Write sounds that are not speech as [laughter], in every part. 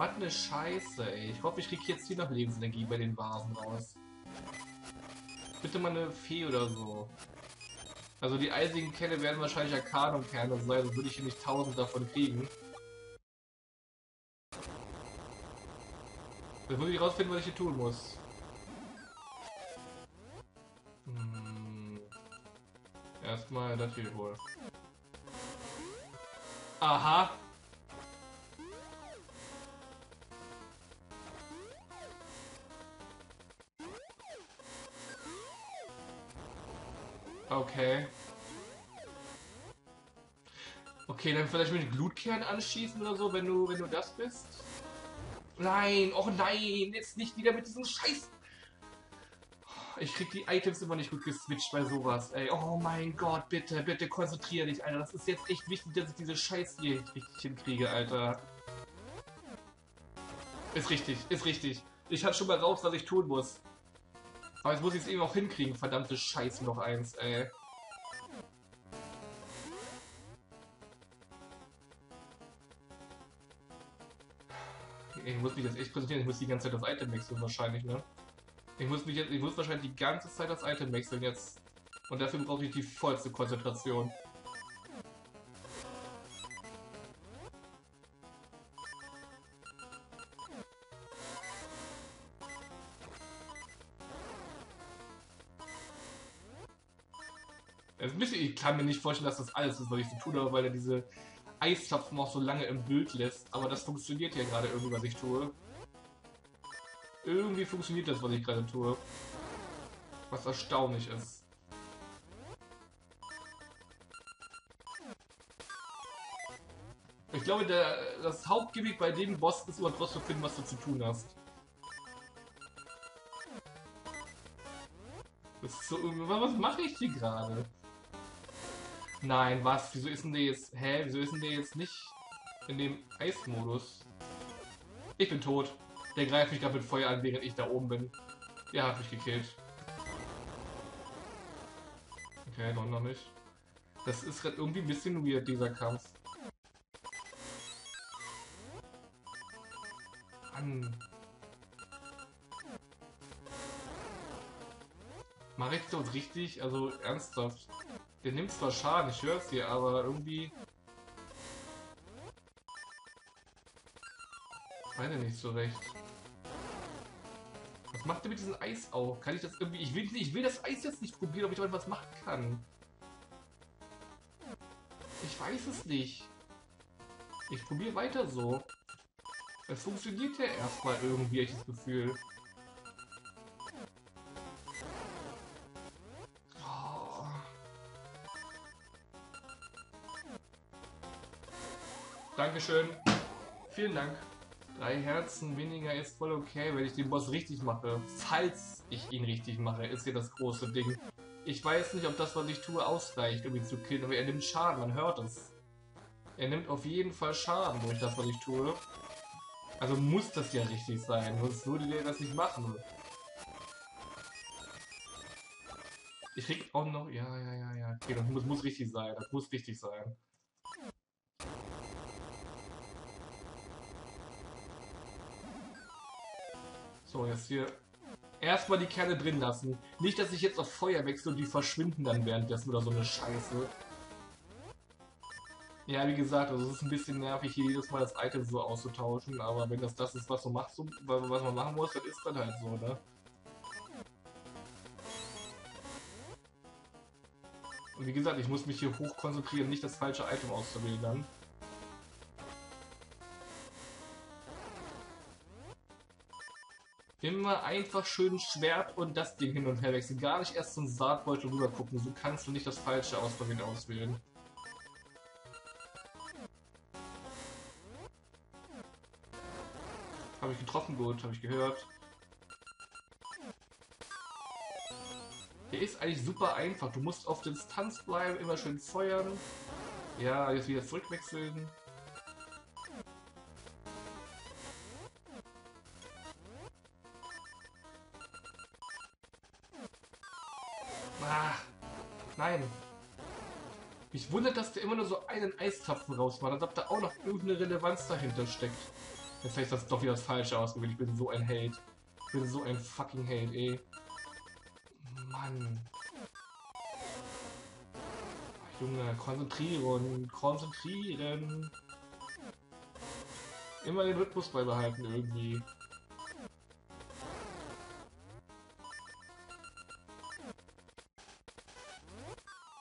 Was ne Scheiße, ey. Ich hoffe, ich krieg jetzt hier noch Lebensenergie bei den Vasen raus. Bitte mal eine Fee oder so. Also die eisigen Kerne werden wahrscheinlich Arcanum-Kerne sein, sonst würde ich hier nicht tausend davon kriegen. Jetzt muss ich rausfinden, was ich hier tun muss. Hm. Erstmal das hier wohl. Aha! Okay. Okay, dann vielleicht mit Glutkern anschießen oder so, wenn du, wenn du das bist. Nein, oh nein, jetzt nicht wieder mit diesem Scheiß. Ich krieg die Items immer nicht gut geswitcht bei sowas, ey. Oh mein Gott, bitte, bitte konzentriere dich, Alter. Das ist jetzt echt wichtig, dass ich diese Scheiß hier richtig hinkriege, Alter. Ist richtig, ist richtig. Ich hatte schon mal raus, was ich tun muss. Aber jetzt muss ich es eben auch hinkriegen, verdammte Scheiße noch eins, ey. Ich muss mich jetzt echt präsentieren, ich muss die ganze Zeit das Item wechseln wahrscheinlich, ne? Ich muss mich jetzt, ich muss wahrscheinlich die ganze Zeit das Item wechseln jetzt. Und dafür brauche ich die vollste Konzentration. Bisschen, ich kann mir nicht vorstellen, dass das alles ist, was ich so tue, weil er diese Eiszapfen auch so lange im Bild lässt. Aber das funktioniert ja gerade irgendwie, was ich tue. Irgendwie funktioniert das, was ich gerade tue. Was erstaunlich ist. Ich glaube, der, das Hauptgimmick bei dem Boss ist überhaupt rauszufinden, was du zu tun hast. Das ist so, was mache ich hier gerade? Nein, was? Wieso ist denn der jetzt... Hä? Wieso ist denn der jetzt nicht in dem Eismodus? Ich bin tot. Der greift mich gerade mit Feuer an, während ich da oben bin. Der hat mich gekillt. Okay, noch, noch nicht. Das ist gerade irgendwie ein bisschen weird, dieser Kampf. Mann. Mache ich das richtig? Also ernsthaft. Der nimmt zwar Schaden, ich höre es dir, aber irgendwie... Weiß nicht so recht. Was macht der mit diesem Eis auch? Kann ich das irgendwie... Ich will, ich will das Eis jetzt nicht probieren, ob ich damit was machen kann. Ich weiß es nicht. Ich probiere weiter so. Es funktioniert ja erstmal irgendwie, ich das Gefühl. Dankeschön. Vielen Dank. Drei Herzen weniger ist voll okay, wenn ich den Boss richtig mache. Falls ich ihn richtig mache, ist hier das große Ding. Ich weiß nicht, ob das, was ich tue, ausreicht, um ihn zu killen, aber er nimmt Schaden, man hört es. Er nimmt auf jeden Fall Schaden durch das, was ich tue. Also muss das ja richtig sein, sonst würde der das nicht machen. Ich krieg auch noch... Ja, ja, ja, ja. Okay, das muss, muss richtig sein. Das muss richtig sein. So, jetzt hier erstmal die Kerne drin lassen. Nicht, dass ich jetzt auf Feuer wechsle und die verschwinden dann währenddessen oder so eine Scheiße. Ja, wie gesagt, also es ist ein bisschen nervig, hier jedes Mal das Item so auszutauschen, aber wenn das das ist, was, du machst, was man machen muss, dann ist das halt so, ne? Und wie gesagt, ich muss mich hier hoch konzentrieren, nicht das falsche Item auszuwählen dann. Immer einfach schön Schwert und das Ding hin und her wechseln. Gar nicht erst zum Saatbeutel rüber gucken. So kannst du nicht das falsche Ausprobieren auswählen. Habe ich getroffen, gut, habe ich gehört. Der ist eigentlich super einfach. Du musst auf Distanz bleiben, immer schön feuern. Ja, jetzt wieder zurückwechseln. Einen Eiszapfen rausmacht, als ob da auch noch irgendeine Relevanz dahinter steckt. Jetzt habe ich das doch wieder das Falsche ausgewählt. Ich bin so ein Held. Ich bin so ein fucking Held, ey. Mann. Ach, Junge, konzentrieren, konzentrieren. Immer den Rhythmus beibehalten irgendwie.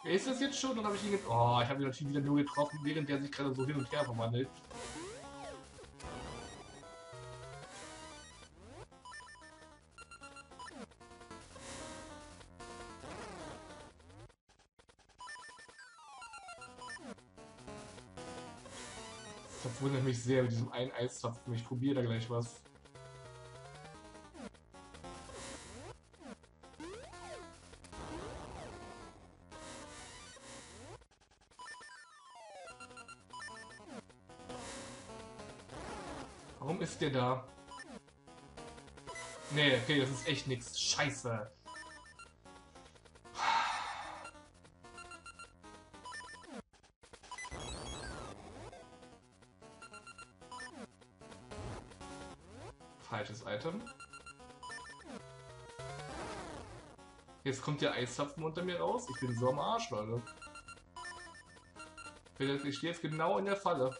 Ist das jetzt schon? Dann habe ich ihn. Oh, ich habe ihn natürlich wieder nur getroffen, während der sich gerade so hin und her verwandelt. Das wundert mich sehr mit diesem einen Eiszapfen. Ich probiere da gleich was. Ist der da? Nee, okay, das ist echt nichts. Scheiße. Falsches Item. Jetzt kommt der Eiszapfen unter mir raus. Ich bin so am Arsch, Leute. Ich stehe jetzt genau in der Falle.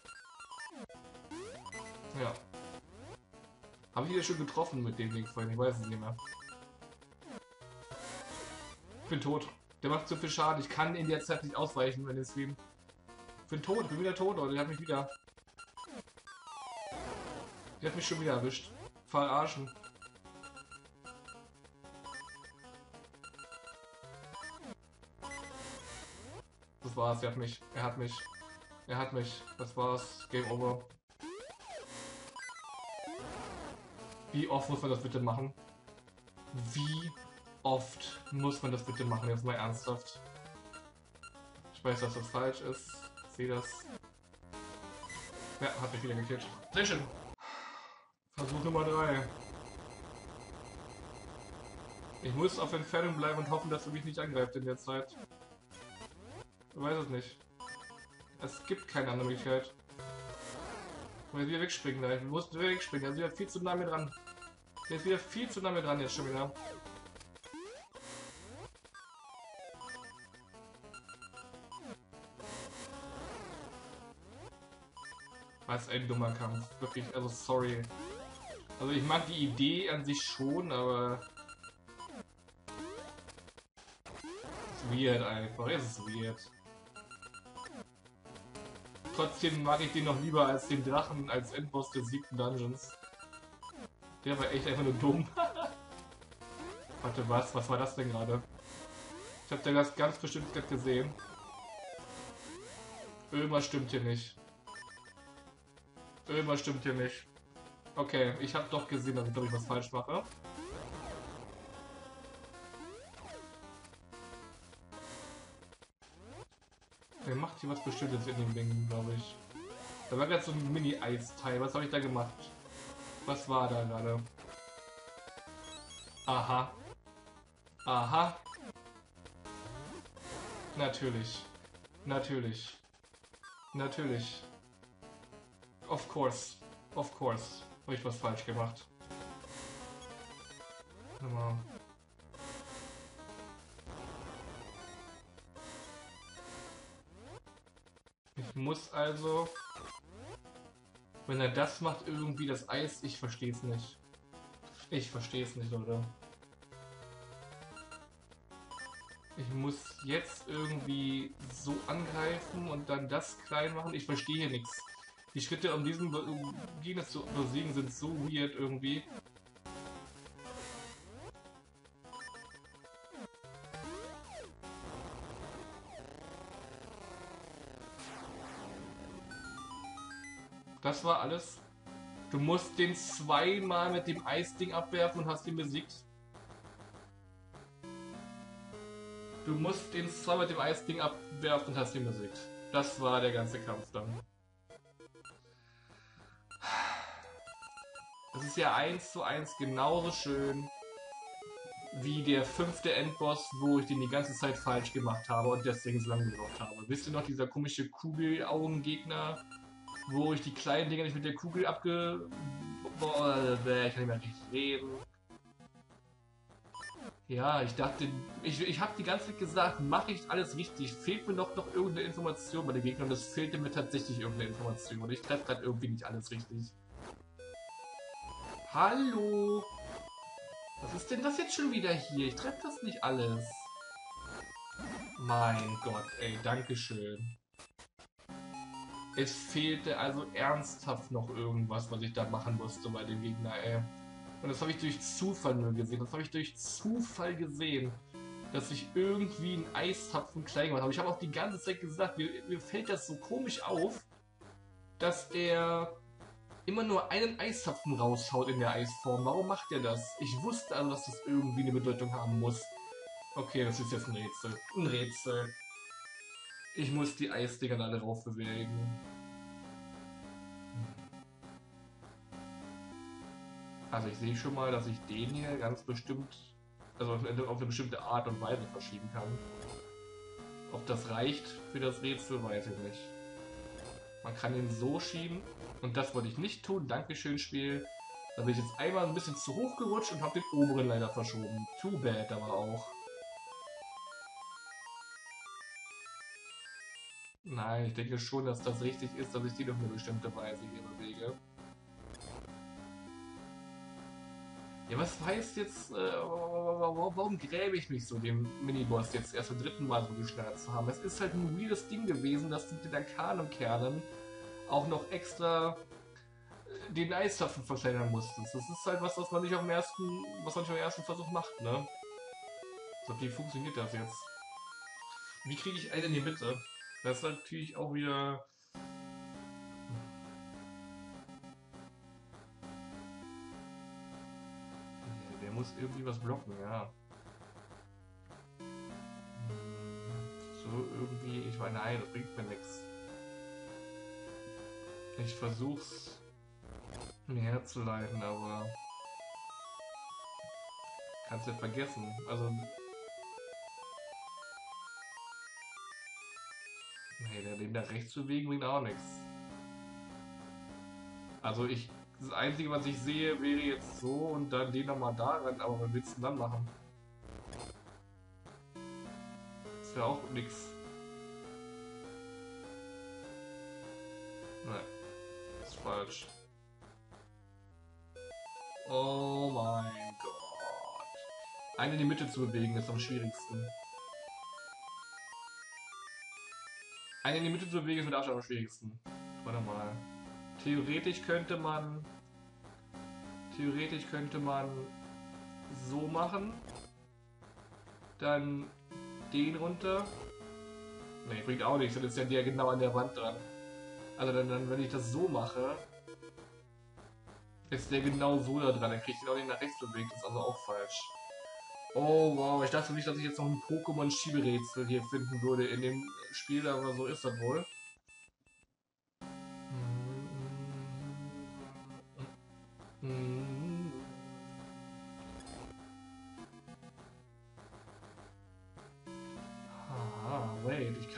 Ja. Hier schon getroffen mit dem Ding vorhin? Ich weiß es nicht mehr. Ich bin tot. Der macht zu viel Schaden. Ich kann in der Zeit nicht ausweichen, wenn ich stream. Ich bin tot. Ich bin wieder tot, Leute. Der hat mich wieder. Der hat mich schon wieder erwischt. Verarschen. Das war's. Er hat mich. Er hat mich. Er hat mich. Das war's. Game over. Wie oft muss man das bitte machen? Wie oft muss man das bitte machen? Jetzt mal ernsthaft. Ich weiß, dass das falsch ist. Ich sehe das. Ja, hat mich wieder gekillt. Sehr schön. Versuch Nummer 3. Ich muss auf Entfernung bleiben und hoffen, dass du mich nicht angreift in der Zeit. Ich weiß es nicht. Es gibt keine andere Möglichkeit. Weil wieder wegspringen da. Ich muss wieder wegspringen. Ist wieder viel zu nah mit dran. Der ist wieder viel zu nah mit dran jetzt schon wieder. Was ein dummer Kampf. Wirklich, also sorry. Also ich mag die Idee an sich schon, aber... Weird einfach. Es ist weird. Trotzdem mag ich den noch lieber als den Drachen als Endboss des siebten Dungeons. Der war echt einfach nur dumm. [laughs] Warte, was? Was war das denn gerade? Ich habe das ganz bestimmt gerade gesehen. Irgendwas stimmt hier nicht. Irgendwas stimmt hier nicht. Okay, ich habe doch gesehen, dass ich glaube ich was falsch mache. Der macht hier was Bestimmtes in dem Ding, glaube ich. Da war gerade so ein Mini-Eisteil. Was habe ich da gemacht? Was war da gerade? Aha. Aha. Natürlich. Natürlich. Natürlich. Of course. Of course. Habe ich was falsch gemacht. Mal. Muss also, wenn er das macht, irgendwie das Eis, ich verstehe es nicht. Ich verstehe es nicht, oder? Ich muss jetzt irgendwie so angreifen und dann das klein machen. Ich verstehe hier nichts. Die Schritte, um diesen Gegner zu besiegen, sind so weird irgendwie. Das war alles. Du musst den zweimal mit dem Eisding abwerfen und hast ihn besiegt. Du musst den zweimal mit dem Eisding abwerfen und hast ihn besiegt. Das war der ganze Kampf dann. Das ist ja eins zu eins genauso schön wie der fünfte Endboss, wo ich den die ganze Zeit falsch gemacht habe und deswegen so lange gebraucht habe. Wisst ihr noch, dieser komische Kugelaugengegner, wo ich die kleinen Dinger nicht mit der Kugel abge... Boah, ich kann nicht mehr richtig reden. Ja, ich dachte, ich, ich habe die ganze Zeit gesagt, mache ich alles richtig? Fehlt mir noch, noch irgendeine Information bei den Gegnern und es fehlte mir tatsächlich irgendeine Information. Und ich treffe gerade irgendwie nicht alles richtig. Hallo? Was ist denn das jetzt schon wieder hier? Ich treffe das nicht alles. Mein Gott, ey, Dankeschön. Es fehlte also ernsthaft noch irgendwas, was ich da machen musste bei dem Gegner, ey. Und das habe ich durch Zufall nur gesehen. Das habe ich durch Zufall gesehen, dass ich irgendwie einen Eistapfen klein gemacht habe. Ich habe auch die ganze Zeit gesagt, mir, mir fällt das so komisch auf, dass er immer nur einen Eistapfen raushaut in der Eisform. Warum macht er das? Ich wusste also, dass das irgendwie eine Bedeutung haben muss. Okay, das ist jetzt ein Rätsel. Ein Rätsel. Ich muss die Eisdinger alle raufbewegen. Also ich sehe schon mal, dass ich den hier ganz bestimmt, also auf eine bestimmte Art und Weise verschieben kann. Ob das reicht für das Rätsel, weiß ich nicht. Man kann ihn so schieben und das wollte ich nicht tun. Dankeschön, Spiel. Da bin ich jetzt einmal ein bisschen zu hoch gerutscht und habe den oberen leider verschoben. Too bad aber auch. Nein, ich denke schon, dass das richtig ist, dass ich die auf eine bestimmte Weise hier bewege. Ja, was heißt jetzt, äh, warum gräbe ich mich so, dem Miniboss jetzt erst zum dritten Mal so geschnallt zu haben? Es ist halt ein weirdes Ding gewesen, dass du mit den Arkanum-Kernen auch noch extra äh, den Eistapfen verkleinern musstest. Das ist halt was, was man nicht dem ersten, was man nicht auf ersten Versuch macht, ne? So, wie funktioniert das jetzt? Wie kriege ich einen in die Mitte? Das ist natürlich auch wieder muss irgendwie was blocken, ja. So irgendwie, ich meine, nein, das bringt mir nichts. Ich versuch's mir herzuleiten, aber kannst du vergessen. Also den da rechts bewegen bringt auch nichts. Also ich das Einzige, was ich sehe, wäre jetzt so und dann den nochmal da rein. Aber was willst du dann machen? Das wäre auch nix. Nein. Ist falsch. Oh mein Gott. Einen in die Mitte zu bewegen ist am schwierigsten. Einen in die Mitte zu bewegen ist mit Abstand am schwierigsten. Warte mal. Theoretisch könnte man theoretisch könnte man so machen. Dann den runter. Ne, bringt auch nichts, dann ist ja der genau an der Wand dran. Also dann, dann, wenn ich das so mache, ist der genau so da dran. Dann kriegt den auch nicht nach rechts bewegt, das ist also auch falsch. Oh wow, ich dachte nicht, dass ich jetzt noch ein Pokémon-Schieberätsel hier finden würde in dem Spiel, aber so ist das wohl.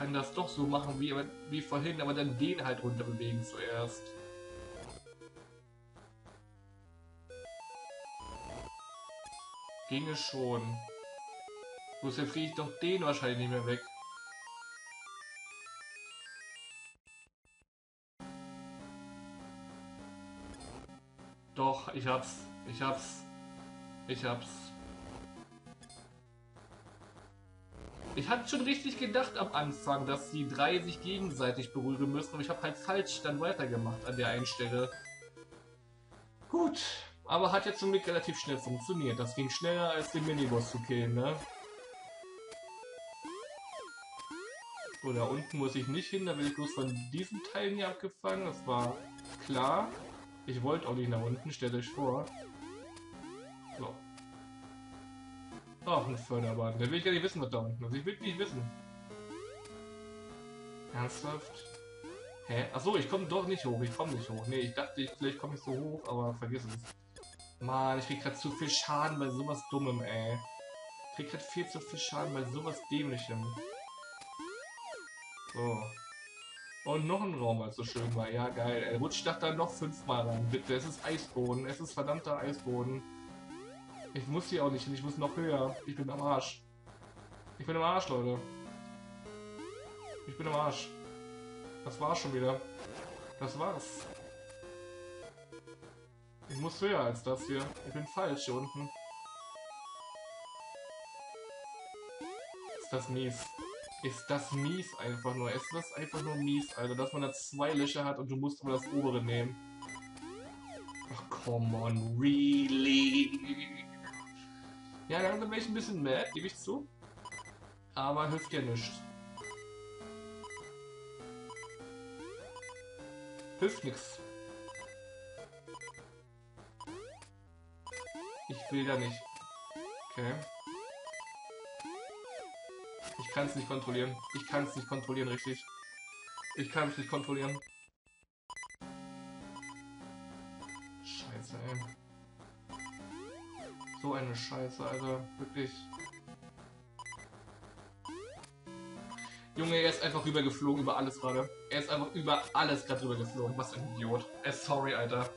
kann das doch so machen wie, wie vorhin, aber dann den halt runter bewegen zuerst. Ginge schon. Bloß jetzt kriege ich doch den wahrscheinlich nicht mehr weg. Doch, ich hab's. Ich hab's. Ich hab's. Ich hatte schon richtig gedacht am Anfang, dass die drei sich gegenseitig berühren müssen, aber ich habe halt falsch dann weitergemacht an der einen Stelle. Gut, aber hat ja zum Glück relativ schnell funktioniert. Das ging schneller als den Miniboss zu killen, ne? So, da unten muss ich nicht hin, da bin ich bloß von diesen Teilen hier abgefangen, das war klar. Ich wollte auch nicht nach unten, stellt euch vor. So. Ach, eine Förderbahn. Da will ich gar nicht wissen, was da unten ist. Ich will nicht wissen. Ernsthaft? Hä? Achso, ich komme doch nicht hoch. Ich komme nicht hoch. Nee, ich dachte, ich, vielleicht komme ich so hoch, aber vergiss es. Mann, ich krieg grad zu viel Schaden bei sowas Dummem, ey. Ich krieg grad viel zu viel Schaden bei sowas Dämlichem. So. Und noch ein Raum, was so schön war. Ja, geil. Er rutscht dann noch fünfmal rein. Bitte, es ist Eisboden. Es ist verdammter Eisboden. Ich muss hier auch nicht hin. Ich muss noch höher. Ich bin am Arsch. Ich bin am Arsch, Leute. Ich bin am Arsch. Das war's schon wieder. Das war's. Ich muss höher als das hier. Ich bin falsch hier unten. Ist das mies. Ist das mies einfach nur. Ist das einfach nur mies, Alter. Dass man da zwei Löcher hat und du musst aber das obere nehmen. Ach, come on. Really? Ja, langsam bin ich ein bisschen mad, gebe ich zu. Aber hilft ja nichts. Hilft nichts. Ich will da nicht. Okay. Ich kann es nicht kontrollieren. Ich kann es nicht kontrollieren, richtig. Ich kann es nicht kontrollieren. Scheiße, ey. So eine Scheiße, also wirklich. Junge, er ist einfach rübergeflogen über alles gerade. Er ist einfach über alles gerade rübergeflogen. Was ein Idiot. Äh, sorry, Alter.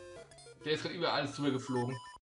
Der ist gerade über alles drüber geflogen.